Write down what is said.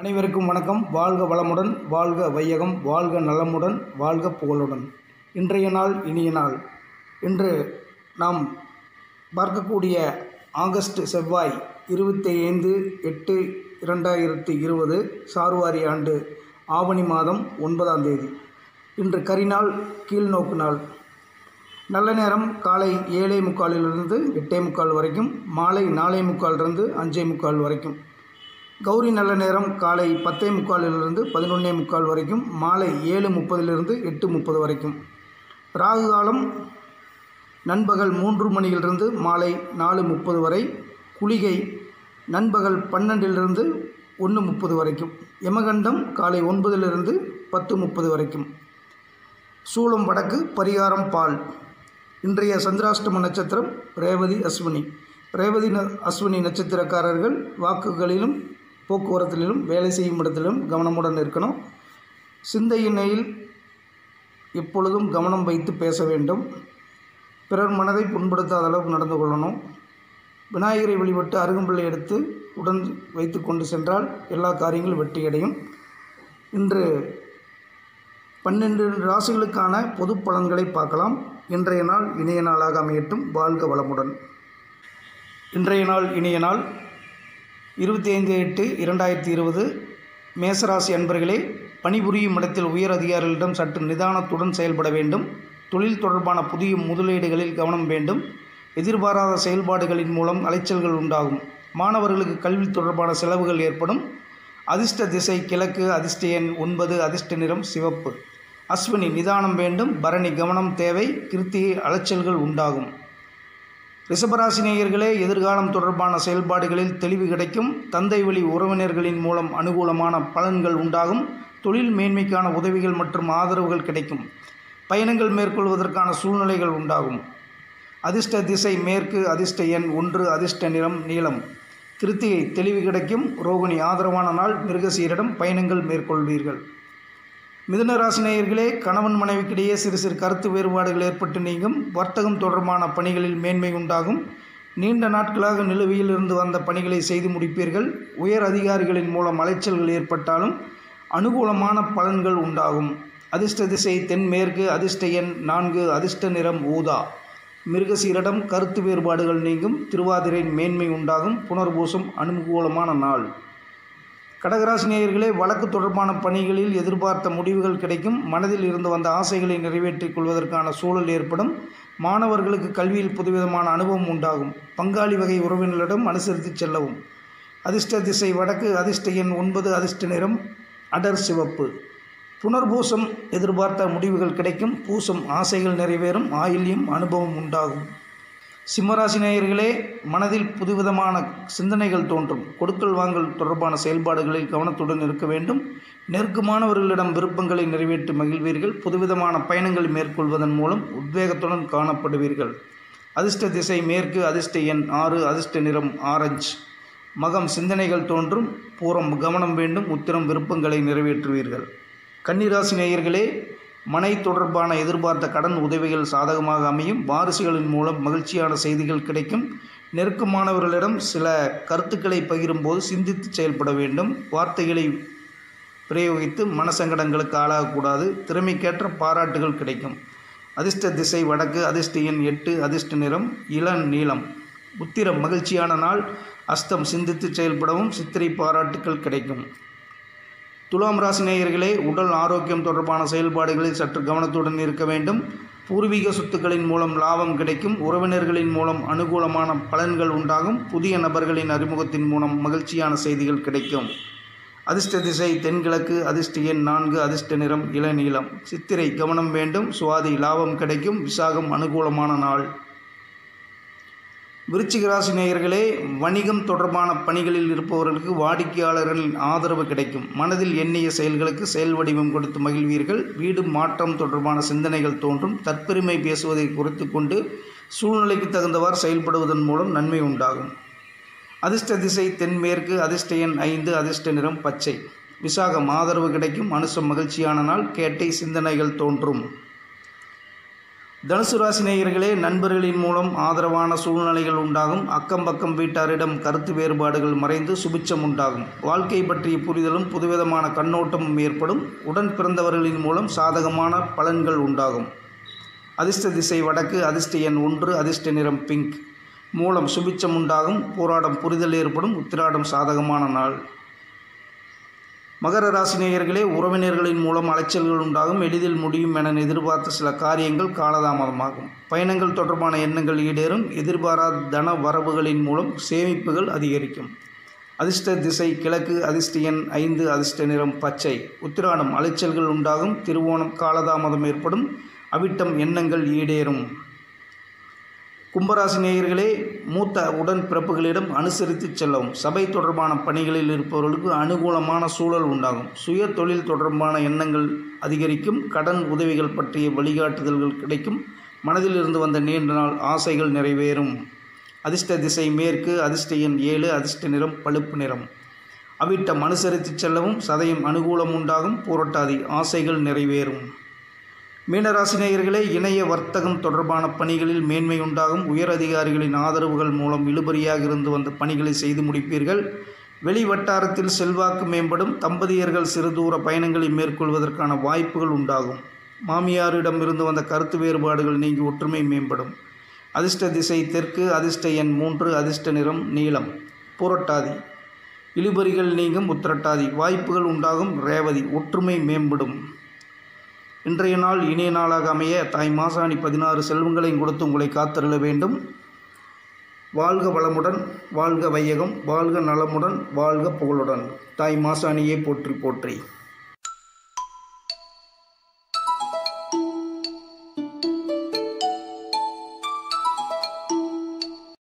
அனைவருக்கும் வணக்கம். வாழ்க வளமுடன் வாழ்க வையகம் வாழ்க நலமுடன் வாழ்க புகழுடன். இன்றைய நாள் இனிய நாள். இன்று நாம் பார்க்கக்கூடிய ஆகஸ்ட் செவ்வாய் இருபத்தி ஐந்து எட்டு இரண்டாயிரத்தி இருபது சார்வாரி ஆண்டு ஆவணி மாதம் ஒன்பதாம் தேதி. இன்று கரிநாள் கீழ்நோக்கு நாள். நல்ல நேரம் காலை ஏழே முக்காலிலிருந்து எட்டே முக்கால் வரைக்கும் மாலை நாலே முக்காலிலிருந்து அஞ்சே முக்கால் வரைக்கும். கௌரி நல்ல நேரம் காலை பத்தே முக்காலிலிருந்து பதினொன்னே முக்கால் வரைக்கும் மாலை ஏழு முப்பதிலிருந்து எட்டு முப்பது வரைக்கும். ராகு காலம் நண்பகல் மூன்று மணியிலிருந்து மாலை நாலு முப்பது வரை குளிகை நண்பகல் பன்னெண்டிலிருந்து ஒன்று முப்பது வரைக்கும். யமகண்டம் காலை ஒன்பதிலிருந்து பத்து முப்பது வரைக்கும். சூளம் வடக்கு பரிகாரம் பால். இன்றைய சந்திராஷ்டம நட்சத்திரம் ரேவதி அஸ்வினி. ரேவதி ந அஸ்வினி நட்சத்திரக்காரர்கள் வாக்குகளிலும் போக்குவரத்திலும் வேலை செய்யும் இடத்திலும் கவனமுடன் இருக்கணும். சிந்தையினையில் எப்பொழுதும் கவனம் வைத்து பேச வேண்டும். பிறர் மனதை புண்படுத்தாத அளவுக்கு நடந்து கொள்ளணும். விநாயகரை வழிபட்டு அருகம்பிள்ளை எடுத்து உடன் வைத்து கொண்டு சென்றால் எல்லா காரியங்களும் வெற்றியடையும். இன்று பன்னெண்டு ராசிகளுக்கான பொது பலன்களை பார்க்கலாம். இன்றைய நாள் இனிய நாளாக அமையட்டும். வாழ்க வளமுடன். இன்றைய நாள் இனிய நாள் இருபத்தி ஐந்து எட்டு இரண்டாயிரத்தி இருபது மேசராசி அன்பர்களே பணிபுரியும் இடத்தில் உயர் அதிகாரிகளிடம் சற்று நிதானத்துடன் செயல்பட வேண்டும். தொழில் தொடர்பான புதிய முதலீடுகளில் கவனம் வேண்டும். எதிர்பாராத செயல்பாடுகளின் மூலம் அலைச்சல்கள் உண்டாகும். மாணவர்களுக்கு கல்வி தொடர்பான செலவுகள் ஏற்படும். அதிர்ஷ்ட திசை கிழக்கு அதிர்ஷ்ட எண் ஒன்பது அதிர்ஷ்ட நிறம் சிவப்பு. அஸ்வினி நிதானம் வேண்டும். பரணி கவனம் தேவை. கிருத்தியை அலைச்சல்கள் உண்டாகும். ரிஷபராசினியர்களே எதிர்காலம் தொடர்பான செயல்பாடுகளில் தெளிவு கிடைக்கும். தந்தை வழி உறவினர்களின் மூலம் அனுகூலமான பலன்கள் உண்டாகும். தொழில் மேன்மைக்கான உதவிகள் மற்றும் ஆதரவுகள் கிடைக்கும். பயணங்கள் மேற்கொள்வதற்கான சூழ்நிலைகள் உண்டாகும். அதிர்ஷ்ட திசை மேற்கு அதிர்ஷ்ட எண் ஒன்று அதிர்ஷ்ட நிறம் நீளம். கிருத்தியை தெளிவு கிடைக்கும். ரோகிணி ஆதரவான நாள் மிருகசீரிடம் பயணங்கள் மேற்கொள்வீர்கள். மிதுன ராசினேயர்களே கணவன் மனைவிக்கிடையே சிறு சிறு கருத்து வேறுபாடுகள் ஏற்பட்டு நீங்கும். வர்த்தகம் தொடர்பான பணிகளில் மேன்மை உண்டாகும். நீண்ட நாட்களாக நிலுவையில் இருந்து வந்த பணிகளை செய்து முடிப்பீர்கள். உயர் அதிகாரிகளின் மூலம் அலைச்சல்கள் ஏற்பட்டாலும் அனுகூலமான பலன்கள் உண்டாகும். அதிர்ஷ்ட திசை தென்மேற்கு அதிர்ஷ்ட எண் நான்கு அதிர்ஷ்ட நிறம் ஊதா. மிருகசீரிடம் கருத்து வேறுபாடுகள் நீங்கும். திருவாதிரை மேன்மை உண்டாகும். புனர்பூசம் அனுகூலமான நாள். கடகராசினியர்களே வழக்கு தொடர்பான பணிகளில் எதிர்பார்த்த முடிவுகள் கிடைக்கும். மனதில் இருந்து வந்த ஆசைகளை நிறைவேற்றிக் கொள்வதற்கான சூழல் ஏற்படும். மாணவர்களுக்கு கல்வியில் புதுவிதமான அனுபவம் உண்டாகும். பங்காளி வகை உறவினர்களிடம் அனுசரித்து செல்லவும். அதிர்ஷ்ட திசை வடக்கு அதிர்ஷ்ட எண் ஒன்பது அதிர்ஷ்ட நிறம் அடர் சிவப்பு. புனர்பூசம் எதிர்பார்த்த முடிவுகள் கிடைக்கும். பூசம் ஆசைகள் நிறைவேறும். ஆயில்யம் அனுபவம் உண்டாகும். சிம்மராசினேயர்களே மனதில் புதுவிதமான சிந்தனைகள் தோன்றும். கொடுக்கல் வாங்கல் தொடர்பான செயல்பாடுகளில் கவனத்துடன் இருக்க வேண்டும். நெருக்கமானவர்களிடம் விருப்பங்களை நிறைவேற்றி மகிழ்வீர்கள். புதுவிதமான பயணங்களை மேற்கொள்வதன் மூலம் உத்வேகத்துடன் காணப்படுவீர்கள். அதிர்ஷ்ட திசை மேற்கு அதிர்ஷ்ட எண் ஆறு அதிர்ஷ்ட நிறம் ஆரஞ்சு. மகம் சிந்தனைகள் தோன்றும். பூரம் கவனம் வேண்டும். உத்திரம் விருப்பங்களை நிறைவேற்றுவீர்கள். கன்னிராசி நேயர்களே மனை தொடர்பான எதிர்பார்த்த கடன் உதவிகள் சாதகமாக அமையும். வாரிசுகளின் மூலம் மகிழ்ச்சியான செய்திகள் கிடைக்கும். நெருக்கமானவர்களிடம் சில கருத்துக்களை பகிரும்போது சிந்தித்து செயல்பட வேண்டும். வார்த்தைகளை பிரயோகித்து மனசங்கடங்களுக்கு ஆளாகக்கூடாது. திறமைக்கேற்ற பாராட்டுகள் கிடைக்கும். அதிர்ஷ்ட திசை வடக்கு அதிர்ஷ்ட எண் எட்டு அதிர்ஷ்ட நிறம் இளம் நீளம். உத்திரம் மகிழ்ச்சியான நாள். அஸ்தம் சிந்தித்து செயல்படவும் சித்திரை பாராட்டுகள் கிடைக்கும். துலாம் ராசி நேயர்களே உடல் ஆரோக்கியம் தொடர்பான செயல்பாடுகளில் சற்று கவனத்துடன் இருக்க வேண்டும். பூர்வீக சொத்துக்களின் மூலம் லாபம் கிடைக்கும். உறவினர்களின் மூலம் அனுகூலமான பலன்கள் உண்டாகும். புதிய நபர்களின் அறிமுகத்தின் மூலம் மகிழ்ச்சியான செய்திகள் கிடைக்கும். அதிர்ஷ்ட திசை தென்கிழக்கு அதிர்ஷ்ட எண் நான்கு அதிர்ஷ்ட நிறம் இளநீளம் சித்திரை கவனம் வேண்டும். சுவாதி லாபம் கிடைக்கும். விசாகம் அனுகூலமான நாள். விருச்சிக ராசி நேயர்களே வணிகம் தொடர்பான பணிகளில் இருப்பவர்களுக்கு வாடிக்கையாளர்களின் ஆதரவு கிடைக்கும். மனதில் எண்ணிய செயல்களுக்கு செயல் வடிவம் கொடுத்து மகிழ்வீர்கள். வீடு மாற்றம் தொடர்பான சிந்தனைகள் தோன்றும். தற்பெருமை பேசுவதை குறைத்து கொண்டு சூழ்நிலைக்கு தகுந்தவாறு செயல்படுவதன் மூலம் நன்மை உண்டாகும். அதிர்ஷ்ட திசை தென்மேற்கு அதிர்ஷ்ட எண் ஐந்து அதிர்ஷ்ட நிறம் பச்சை. விசாகம் ஆதரவு கிடைக்கும். அனுசம் மகிழ்ச்சியான நாள். கேட்டை சிந்தனைகள் தோன்றும். தனுசு ராசி நேயர்களே நண்பர்களின் மூலம் ஆதரவான சூழ்நிலைகள் உண்டாகும். அக்கம் பக்கம் வீட்டாரிடம் கருத்து வேறுபாடுகள் மறைந்து சுபிச்சம் உண்டாகும். வாழ்க்கை பற்றிய புரிதலும் புதுவிதமான கண்ணோட்டமும் ஏற்படும். உடன் பிறந்தவர்களின் மூலம் சாதகமான பலன்கள் உண்டாகும். அதிர்ஷ்ட திசை வடக்கு அதிர்ஷ்ட எண் ஒன்று அதிர்ஷ்ட நிறம் பிங்க். மூலம் சுபிச்சம் உண்டாகும். போராடம் புரிதல் ஏற்படும். உத்திராடம் சாதகமான நாள். மகர ராசி நேயர்களே உறவினர்களின் மூலம் அலைச்சல்கள் உண்டாகும். எளிதில் முடியும் என எதிர்பார்த்த சில காரியங்கள் காலதாமதமாகும். பயணங்கள் தொடர்பான எண்ணங்கள் ஈடேறும். எதிர்பாராத தன வரவுகளின் மூலம் சேமிப்புகள் அதிகரிக்கும். அதிர்ஷ்ட திசை கிழக்கு அதிர்ஷ்ட எண் ஐந்து அதிர்ஷ்ட நிறம் பச்சை. உத்திராடம் அலைச்சல்கள் உண்டாகும். திருவோணம் காலதாமதம் ஏற்படும். அவிட்டம் எண்ணங்கள் ஈடேறும். கும்பராசி நேயர்களே மூத்த உடன் பிறப்புகளிடம் அனுசரித்து செல்லவும். சபை தொடர்பான பணிகளில் இருப்பவர்களுக்கு அனுகூலமான சூழல் உண்டாகும். சுய தொழில் தொடர்பான எண்ணங்கள் அதிகரிக்கும். கடன் உதவிகள் பற்றிய வழிகாட்டுதல்கள் கிடைக்கும். மனதில் இருந்து வந்த நீண்ட நாள் ஆசைகள் நிறைவேறும். அதிர்ஷ்ட திசை மேற்கு அதிர்ஷ்ட எண் ஏழு அதிர்ஷ்ட நிறம் பழுப்பு நிறம். அவிட்டம் அனுசரித்து செல்லவும். சதயம் அனுகூலம் உண்டாகும். புரட்டாதி ஆசைகள் நிறைவேறும். மீனராசினியர்களே இணைய வர்த்தகம் தொடர்பான பணிகளில் மேன்மை உண்டாகும். உயர் அதிகாரிகளின் ஆதரவுகள் மூலம் இழுபறியாக இருந்து வந்த பணிகளை செய்து முடிப்பீர்கள். வெளி வட்டாரத்தில் செல்வாக்கு மேம்படும். தம்பதியர்கள் சிறு தூர பயணங்களை மேற்கொள்வதற்கான வாய்ப்புகள் உண்டாகும். மாமியாரிடம் இருந்து வந்த கருத்து வேறுபாடுகள் நீங்கி ஒற்றுமை மேம்படும். அதிர்ஷ்ட திசை தெற்கு அதிர்ஷ்ட எண் மூன்று அதிர்ஷ்ட நிறம் நீளம். புரட்டாதி. இழுபறிகள் நீங்கும் உத்திரட்டாதி. வாய்ப்புகள் உண்டாகும். ரேவதி. ஒற்றுமை மேம்படும். இன்றைய நாள் இனிய நாளாக அமைய தாய் மாசாணி பதினாறு செல்வங்களையும் கொடுத்து உங்களை காத்தருள வேண்டும். வாழ்க வளமுடன் வாழ்க வையகம் வாழ்க நலமுடன் வாழ்க புகழுடன். தாய் மாசாணியை போற்றி போற்றி.